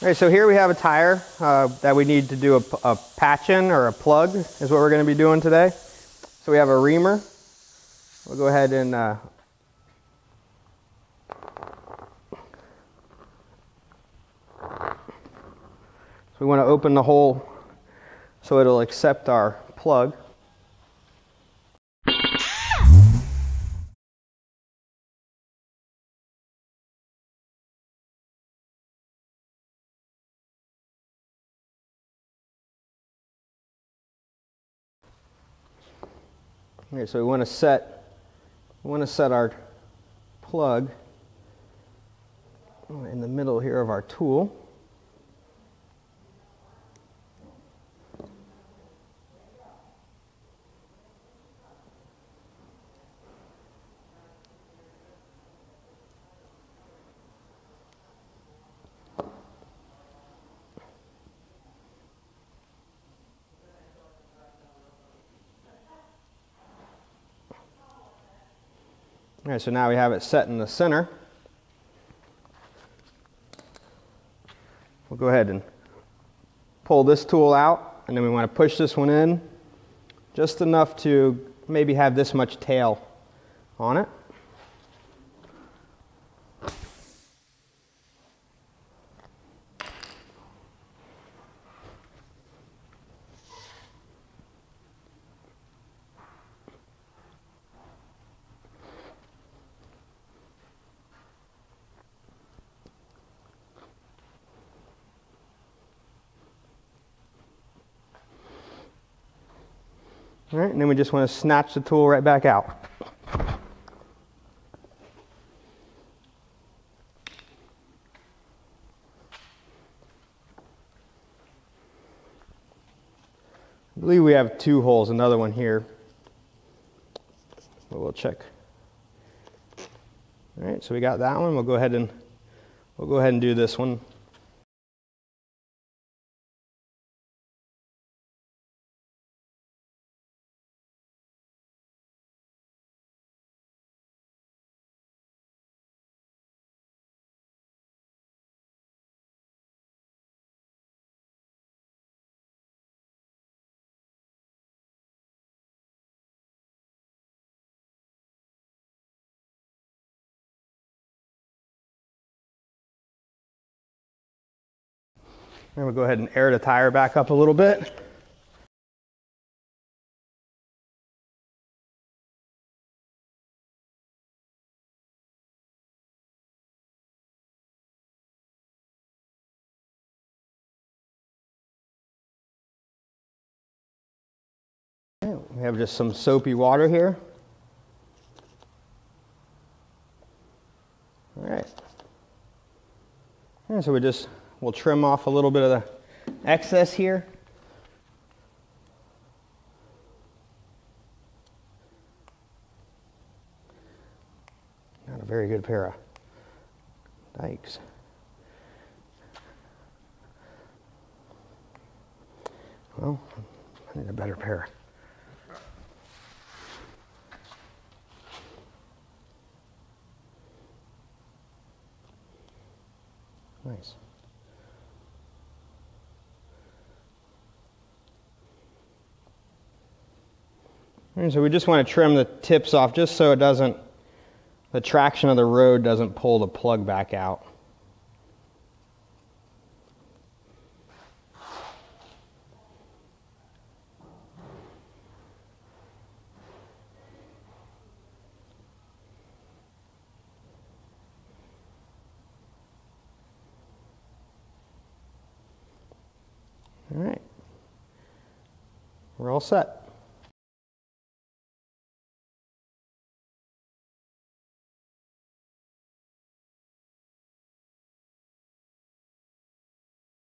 All right, so here we have a tire uh, that we need to do a, a patch in or a plug is what we're going to be doing today. So we have a reamer. We'll go ahead and uh, so we want to open the hole so it'll accept our plug. Okay, so we want to set we want to set our plug in the middle here of our tool. All right, so now we have it set in the center. We'll go ahead and pull this tool out, and then we want to push this one in just enough to maybe have this much tail on it. All right, and then we just want to snatch the tool right back out. I believe we have two holes, another one here. But we'll check. All right, so we got that one. We'll go ahead and we'll go ahead and do this one. And we'll go ahead and air the tire back up a little bit. We have just some soapy water here. All right. And so we just We'll trim off a little bit of the excess here. Not a very good pair of dikes. Well, I need a better pair. Nice. And so we just want to trim the tips off just so it doesn't, the traction of the road doesn't pull the plug back out. All right. We're all set.